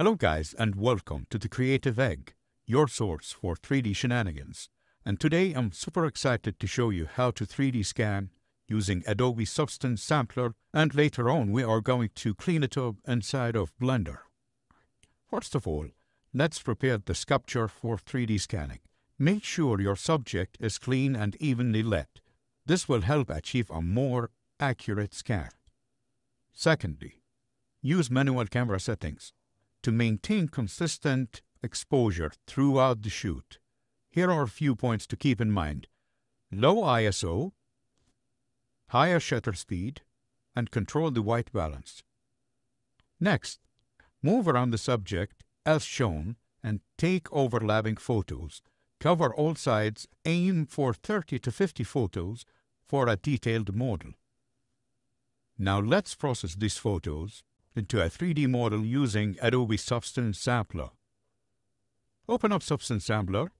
Hello guys and welcome to the Creative Egg, your source for 3D shenanigans. And today I'm super excited to show you how to 3D scan using Adobe Substance Sampler and later on we are going to clean it up inside of Blender. First of all, let's prepare the sculpture for 3D scanning. Make sure your subject is clean and evenly lit. This will help achieve a more accurate scan. Secondly, use manual camera settings to maintain consistent exposure throughout the shoot. Here are a few points to keep in mind. Low ISO, higher shutter speed, and control the white balance. Next, move around the subject as shown and take overlapping photos. Cover all sides, aim for 30 to 50 photos for a detailed model. Now let's process these photos into a 3D model using Adobe Substance Sampler. Open up Substance Sampler.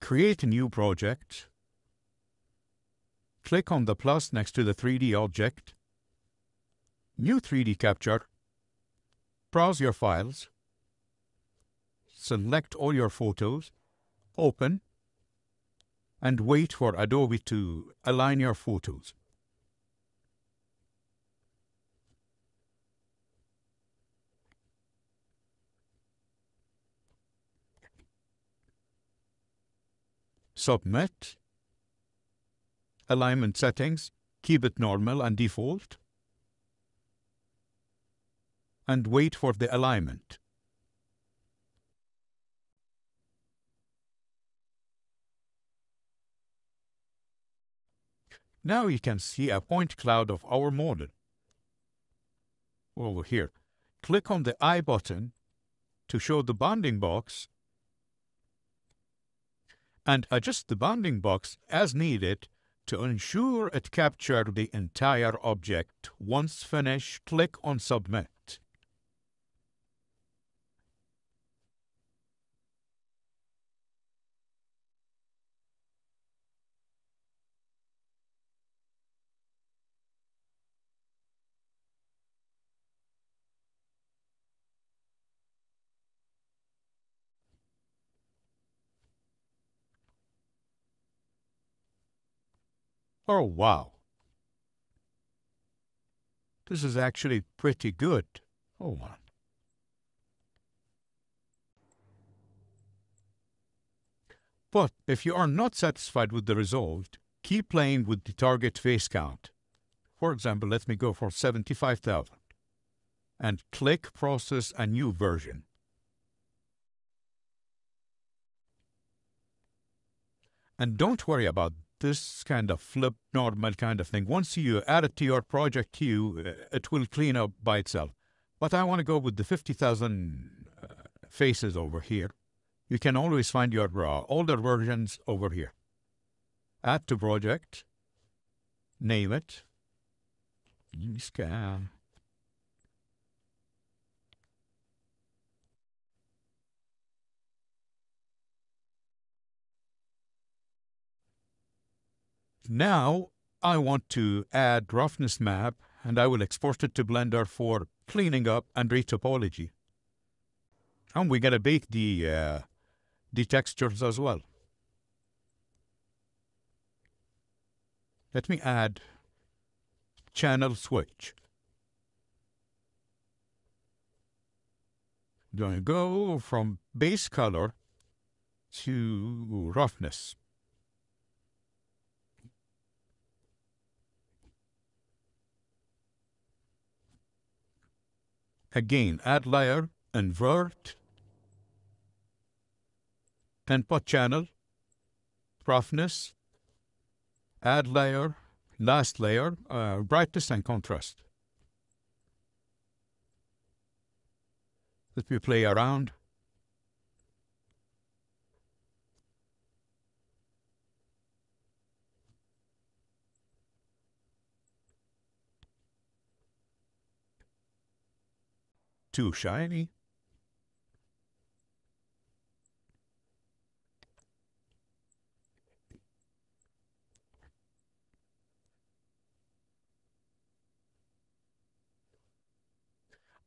Create a new project. Click on the plus next to the 3D object. New 3D capture. Browse your files. Select all your photos open, and wait for Adobe to align your photos. Submit. Alignment settings, keep it normal and default. And wait for the alignment. Now you can see a point cloud of our model. Over here, click on the I button to show the bounding box and adjust the bounding box as needed to ensure it captured the entire object. Once finished, click on Submit. Oh, wow. This is actually pretty good. Oh, Hold on. But if you are not satisfied with the result, keep playing with the target face count. For example, let me go for 75,000 and click Process a new version. And don't worry about this kind of flip normal kind of thing. Once you add it to your project queue, uh, it will clean up by itself. But I want to go with the 50,000 uh, faces over here. You can always find your uh, older versions over here. Add to project, name it, scan. Now I want to add roughness map and I will export it to Blender for cleaning up and retopology. And we're to bake the, uh, the textures as well. Let me add channel switch. To go from base color to roughness. Again, add layer, invert, input channel, roughness, add layer, last layer, uh, brightness and contrast. Let me play around. too shiny.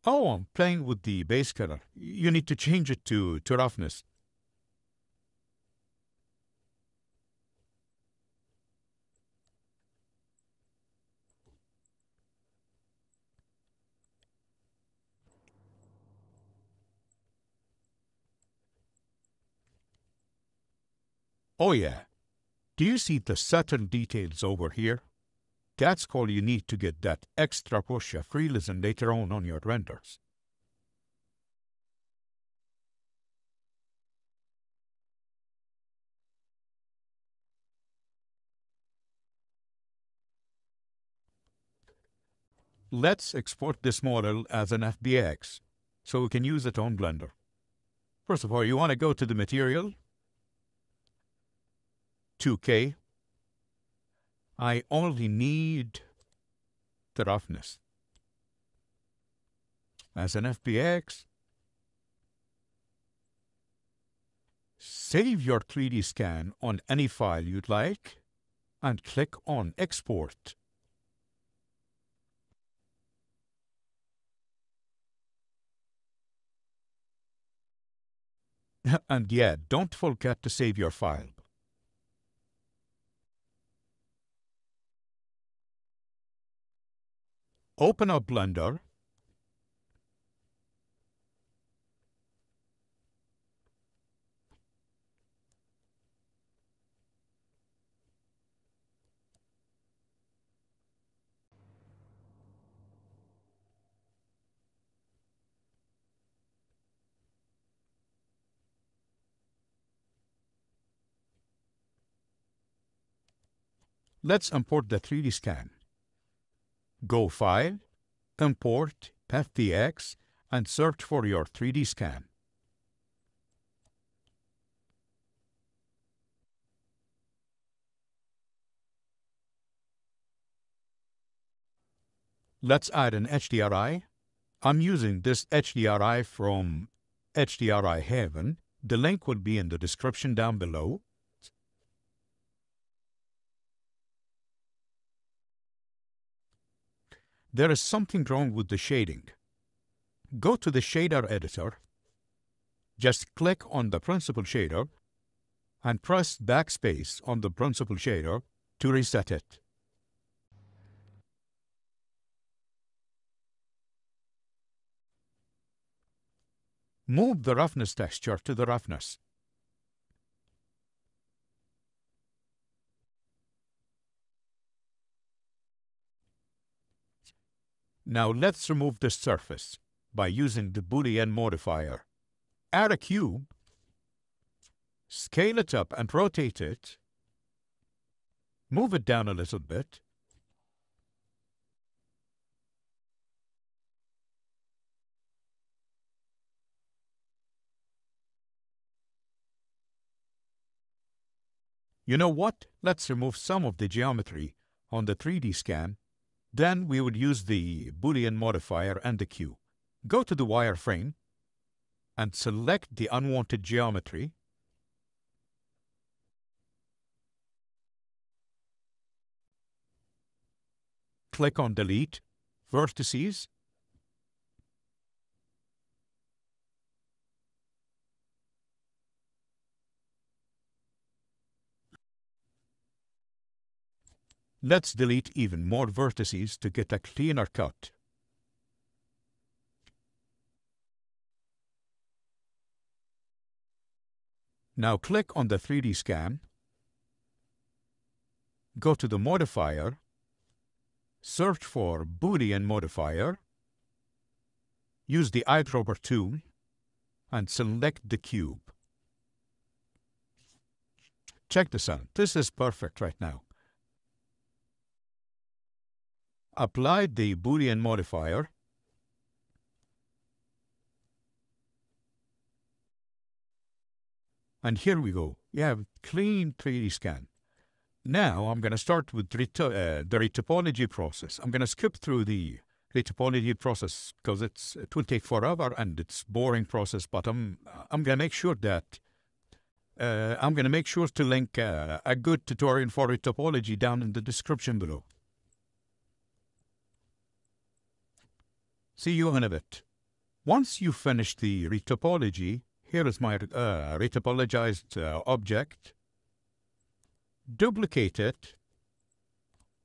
Oh, I'm playing with the base color. You need to change it to, to roughness. Oh yeah. Do you see the certain details over here? That's all you need to get that extra push of realism later on on your renders. Let's export this model as an FBX so we can use it on Blender. First of all, you want to go to the material, 2K. I only need the roughness. As an FBX, save your 3D scan on any file you'd like and click on Export. and yeah, don't forget to save your file. Open up Blender. Let's import the 3D scan. Go File, Import FBX, and search for your 3D scan. Let's add an HDRI. I'm using this HDRI from HDRI Haven. The link will be in the description down below. There is something wrong with the shading. Go to the shader editor, just click on the principal shader, and press backspace on the principal shader to reset it. Move the roughness texture to the roughness. Now let's remove the surface by using the Boolean modifier. Add a cube, scale it up and rotate it, move it down a little bit, You know what? Let's remove some of the geometry on the 3D scan then we would use the Boolean modifier and the cube. Go to the wireframe and select the unwanted geometry. Click on Delete Vertices. Let's delete even more vertices to get a cleaner cut. Now click on the 3D scan, go to the modifier, search for Boolean modifier, use the eyedropper tool, and select the cube. Check this out. This is perfect right now. Applied the Boolean modifier and here we go. You have clean 3D scan. Now I'm going to start with uh, the retopology process. I'm going to skip through the retopology process because it's it will take forever and it's boring process. But I'm I'm going to make sure that uh, I'm going to make sure to link uh, a good tutorial for retopology down in the description below. See you in a bit. Once you finish the retopology, here is my uh, retopologized uh, object. Duplicate it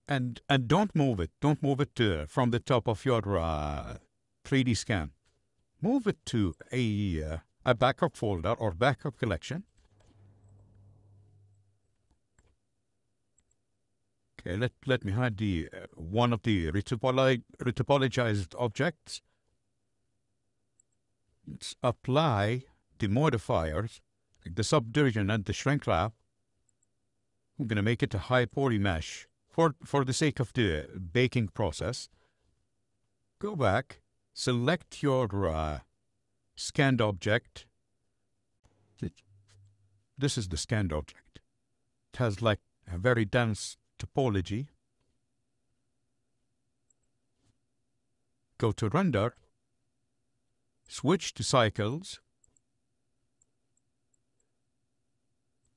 and and don't move it. Don't move it uh, from the top of your 3D uh, scan. Move it to a uh, a backup folder or backup collection. Okay, let let me hide the uh, one of the retopologized objects. Let's apply the modifiers, like the subdivision and the shrink wrap. I'm going to make it a high poly mesh for, for the sake of the baking process, go back, select your uh, scanned object. This is the scanned object. It has like a very dense topology. Go to render, switch to cycles.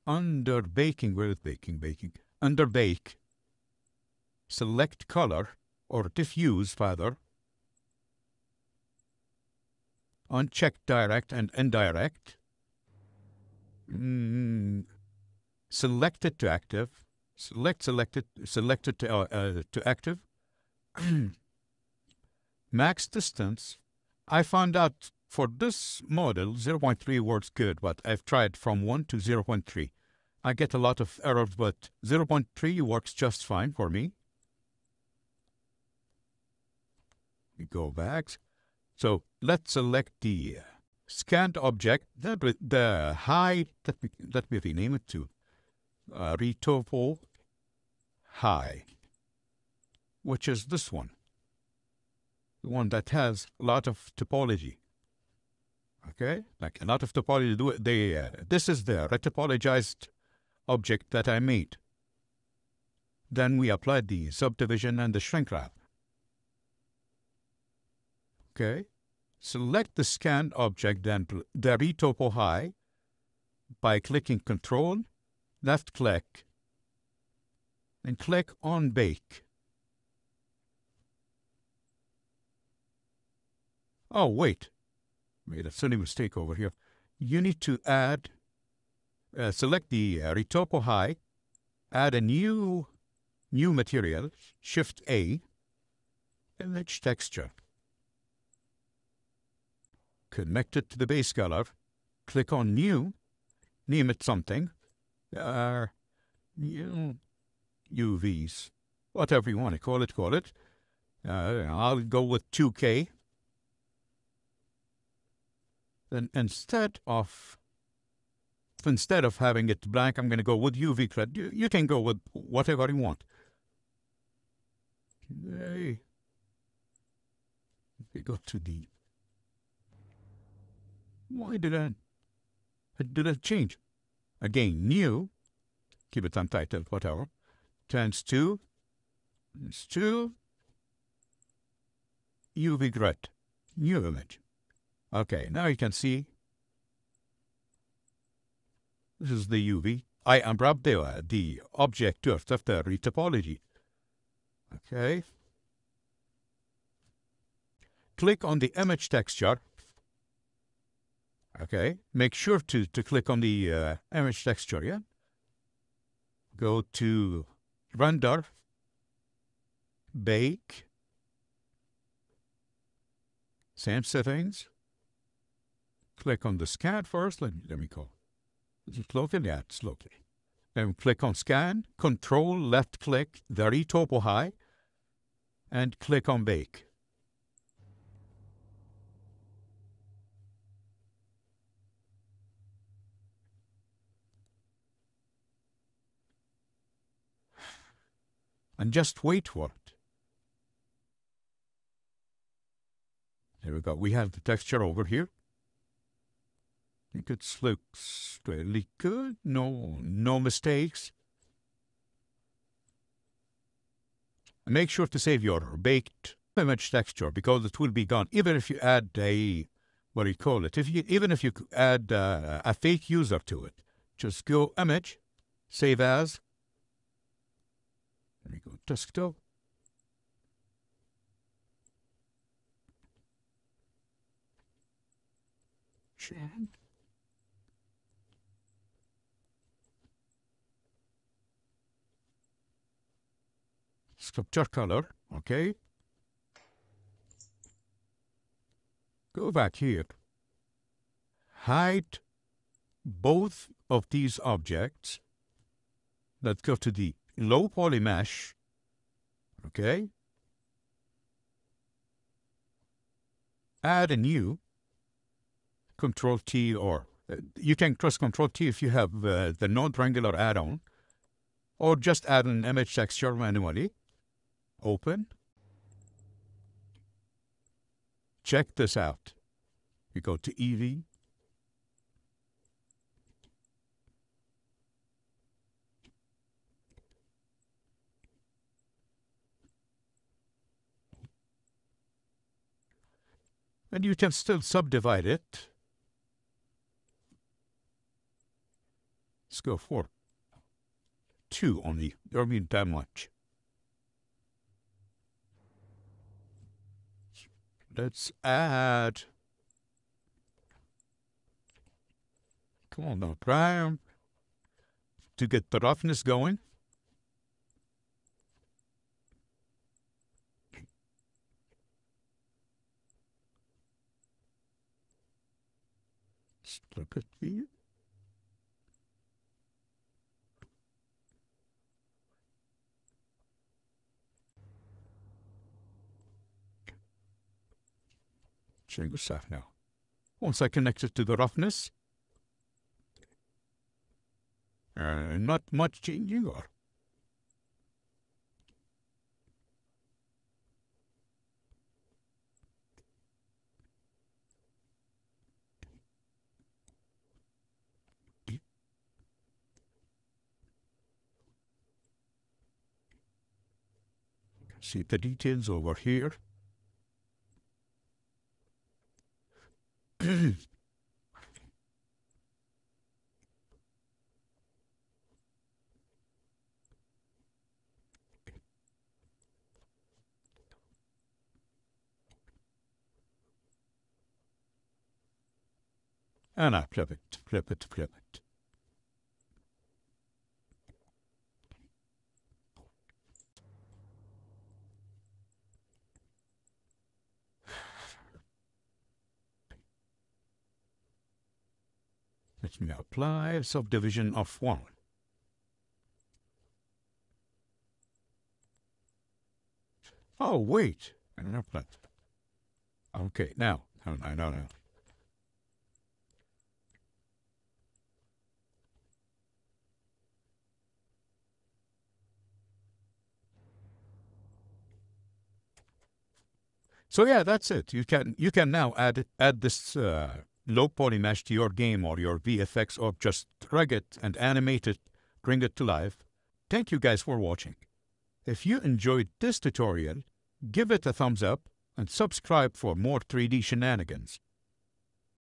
Under baking, where is baking, baking? Under bake, select color or diffuse rather, uncheck direct and indirect, mm, select it to active, select selected selected to, uh, uh, to active, max distance. I found out for this model 0.3 works good, but I've tried from 1 to 0.3. I get a lot of errors, but 0.3 works just fine for me. We go back. So let's select the scanned object, the, the high, let me, let me rename it to uh, retopo high, which is this one, the one that has a lot of topology. Okay, like a lot of topology. They, uh, this is the retopologized object that I made. Then we applied the subdivision and the shrink wrap. Okay. Select the scanned object, then the retopo high by clicking Control, left click, and click on Bake. Oh, wait. Made a silly mistake over here. You need to add, uh, select the uh, retopo high, add a new, new material, Shift A, image texture connect it to the base color, click on New, name it something, uh, new UVs, whatever you want to call it, call it. Uh, I'll go with 2K. Then instead of instead of having it blank, I'm going to go with UV thread. You, you can go with whatever you want. Okay. We got too deep. why did I, did I change? Again, new, keep it untitled, whatever, turns to, it's to UV grid, new image. Okay, now you can see this is the UV. I am the, the object of the topology. Okay. Click on the image texture Okay, make sure to, to click on the uh, image texture, yeah? Go to render, bake, same settings. Click on the scan first. Let me, let me go. Local? Yeah, local. Then click on scan, control left click, the retopo high, and click on bake. And just wait for it. There we go. We have the texture over here. I think it looks really good. No, no mistakes. And make sure to save your baked image texture because it will be gone. Even if you add a, what do you call it? If you even if you add uh, a fake user to it, just go image, save as, let me go desktop. mesh. Sculpture color, okay. Go back here. Hide both of these objects. Let's go to the low poly mesh. Okay. Add a new Control T or uh, you can press Control T if you have uh, the Node Wrangler add-on or just add an image texture manually. Open. Check this out. You go to Eevee. And you can still subdivide it. Let's go for two. Don't mean that much. Let's add. Come on now, prime. To get the roughness going. Strip it here. Showing yourself now. Once I connect it to the roughness, uh, not much changing or see the details over here. and I flip it, flip it, flip it. Apply subdivision of 1. Oh, wait. Okay, now. No, no, no, no. So yeah, that's it. You can you can now add add this uh, mesh to your game or your VFX or just drag it and animate it, bring it to life. Thank you guys for watching. If you enjoyed this tutorial, give it a thumbs up and subscribe for more 3D shenanigans.